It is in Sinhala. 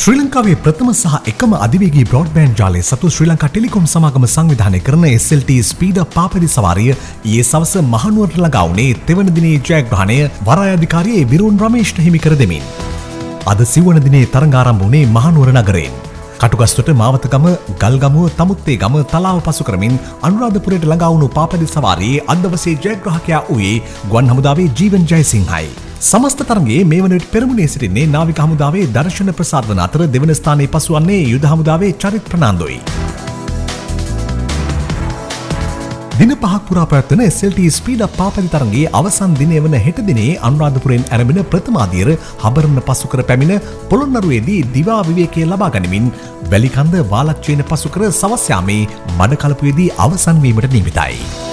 ශ්‍රී ලංකාවේ ප්‍රථම සහ එකම අධිවේගී බ්‍රෝඩ්බෑන්ඩ් ජාලය සතු ශ්‍රී ලංකා ටෙලිකොම් සමාගම සංවිධානය කරන SLT ස්පීඩ පාපදි සවාරිය ඊයේ සවස මහනුවරට ළඟා වුණේ තෙවන දිනේ ජයග්‍රහණය වරායාධිකාරියේ විරුන් රමේෂ්ට හිමි කර දෙමින්. අද සිවන දිනේ තරංගාරම්භ වුණේ මහනුවර නගරයෙන්. කටුගස්තුට මාවතගම ගල්ගමුව තමුත්තේ ගම තලාව පසු කරමින් අනුරාධපුරයට ළඟාවුණු පාපදි සවාරයේ අදවසේ ජයග්‍රහකයා වූයේ ගුවන් හමුදාවේ ජීවන් ජයසිංහයි. සමස්ත තරගේ මේ වනට පෙරමුණේ සිටින්නේ නාවික හමුදාවේ දර්ශන ප්‍රසාධන අතර දෙවන ස්ථානයේ පසුවන්නේ යුද හමුදාවේ චරිත් ප්‍රනාන්දොයි. දින පහක් පුරා පැත්වන SLT ස්පීඩ පාපලි තරගේ අවසන් දිනය වන හෙට දිනේ අනුරාධපුරෙන් ඇරඹෙන ප්‍රථමාදියර හබරණ පසුකර පැමිණ පොළොන්නරුවේදී දිවා විවේකය ලබා ගනිමින් වැලිකන්ද වාලච්චේන පසුකර සවස්යාමේ මඩකලපුයේදී අවසන්වීමට නිමිතයි.